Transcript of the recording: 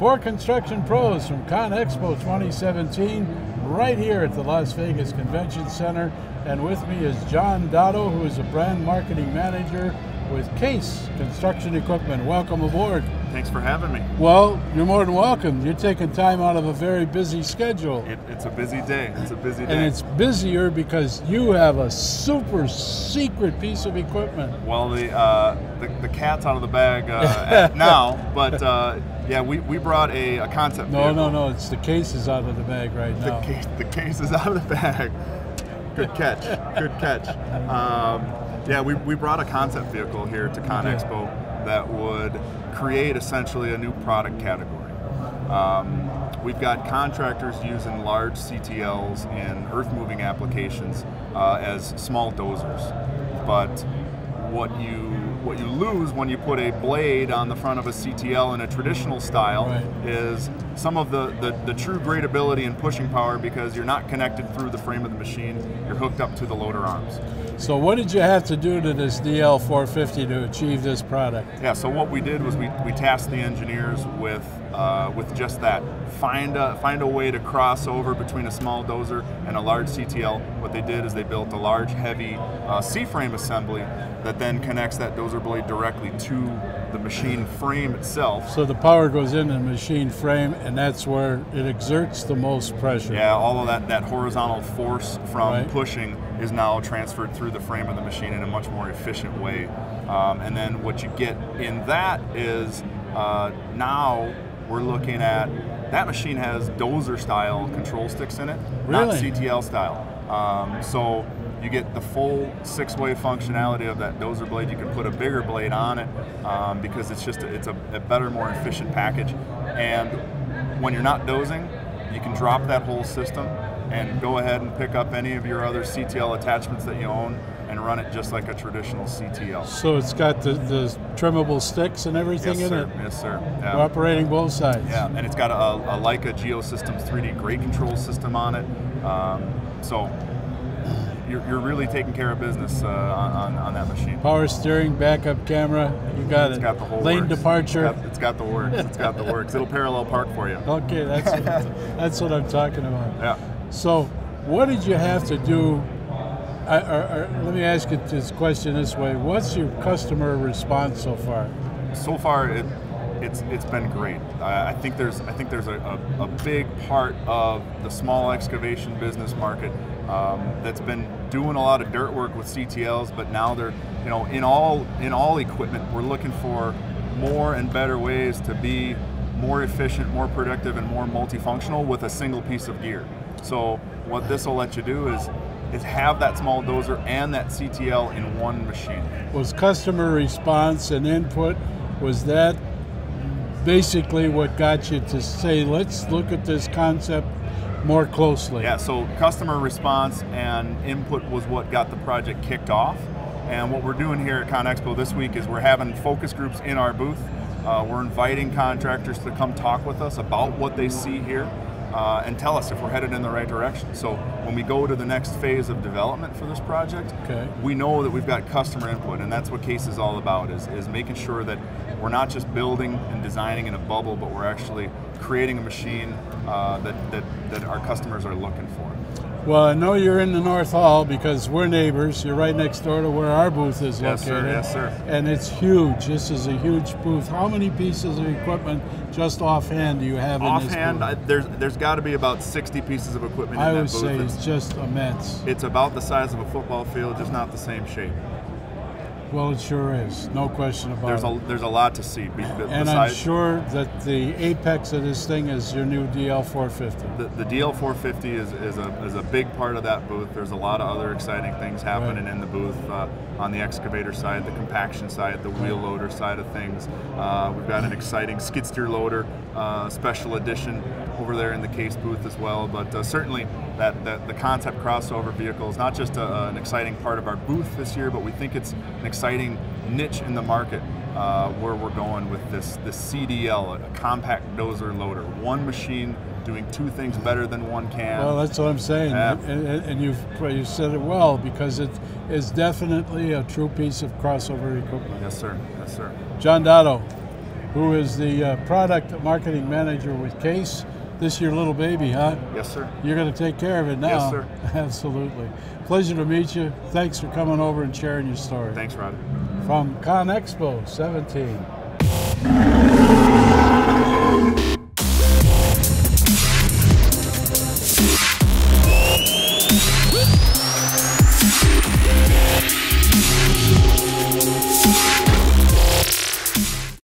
for construction pros from Con Expo 2017, right here at the Las Vegas Convention Center. And with me is John Dotto, who is a brand marketing manager with Case Construction Equipment. Welcome aboard. Thanks for having me. Well, you're more than welcome. You're taking time out of a very busy schedule. It, it's a busy day. It's a busy day. And it's busier because you have a super secret piece of equipment. Well, the uh, the, the, cat's out of the bag uh, now, but uh, yeah, we, we brought a, a concept. No, vehicle. no, no. It's the case is out of the bag right now. The case, the case is out of the bag. Good catch. Good catch. Um, yeah, we, we brought a concept vehicle here to Con Expo that would create essentially a new product category. Um, we've got contractors using large CTLs in earth moving applications uh, as small dozers, but what you what you lose when you put a blade on the front of a CTL in a traditional style right. is some of the, the, the, true gradability and pushing power because you're not connected through the frame of the machine, you're hooked up to the loader arms. So what did you have to do to this DL450 to achieve this product? Yeah, so what we did was we, we tasked the engineers with uh, with just that. Find a, find a way to cross over between a small dozer and a large CTL. What they did is they built a large, heavy uh, C-frame assembly that then connects that dozer blade directly to the machine frame itself. So the power goes in the machine frame, and that's where it exerts the most pressure. Yeah, all of that, that horizontal force from right. pushing is now transferred through the frame of the machine in a much more efficient way. Um, and then what you get in that is uh, now we're looking at that machine has dozer style control sticks in it, really? not CTL style. Um, so you get the full six-way functionality of that dozer blade. You can put a bigger blade on it um, because it's just a, it's a, a, better, more efficient package. And when you're not dozing, you can drop that whole system and go ahead and pick up any of your other CTL attachments that you own and run it just like a traditional CTL. So it's got the, the trimmable sticks and everything yes, in sir. it? Yes, sir. Yeah. We're operating both sides. Yeah, and it's got a, a Leica Geosystems 3D grade control system on it. Um, so you're, you're, really taking care of business uh, on, on, that machine. Power steering, backup camera, you got it's it. got the whole Lane works. departure. It's got, it's got the works. It's got the works. It'll parallel park for you. Okay, that's what, that's what I'm talking about. Yeah. So, what did you have to do I, I, I, let me ask you this question this way: What's your customer response so far? So far, it, it's it's been great. I, I think there's I think there's a, a, a, big part of the small excavation business market um, that's been doing a lot of dirt work with CTLs, but now they're you know in all in all equipment we're looking for more and better ways to be more efficient, more productive, and more multifunctional with a single piece of gear. So what this will let you do is is have that small dozer and that CTL in one machine. Was customer response and input, was that basically what got you to say, let's look at this concept more closely? Yeah, so customer response and input was what got the project kicked off. And what we're doing here at ConExpo this week is we're having focus groups in our booth. Uh, we're inviting contractors to come talk with us about what they see here uh, and tell us if we're headed in the right direction. So when we go to the next phase of development for this project, okay. we know that we've got customer input, and that's what CASE is all about, is, is making sure that we're not just building and designing in a bubble, but we're actually creating a machine uh, that, that, that our customers are looking for. Well, I know you're in the North Hall because we're neighbors. You're right next door to where our booth is yes, located. Yes, sir, yes, sir. And it's huge. This is a huge booth. How many pieces of equipment, just offhand, do you have offhand, in this booth? there's there's got to be about 60 pieces of equipment I in that would say it's just immense. It's about the size of a football field, just not the same shape. Well, it sure is, no question about there's it. A, there's a lot to see. and I'm sure that the apex of this thing is your new DL450. The, the DL450 is, is, a, is a big part of that booth. There's a lot of other exciting things happening right. in the booth uh, on the excavator side, the compaction side, the wheel loader side of things. Uh, we've got an exciting skid steer loader uh, special edition over there in the case booth as well. But uh, certainly that, that, the concept crossover vehicle is not just a, an exciting part of our booth this year, but we think it's an exciting niche in the market uh, where we're going with this, this CDL, a compact dozer loader. One machine doing two things better than one can. Well, that's what I'm saying, yeah. and, and, you've you said it well because it is definitely a true piece of crossover equipment. Yes, sir. Yes, sir. John Dotto, who is the uh, product marketing manager with Case. This your little baby, huh? Yes, sir. You're going to take care of it now. Yes, sir. Absolutely. Pleasure to meet you. Thanks for coming over and sharing your story. Thanks, Rod. From Con Expo 17.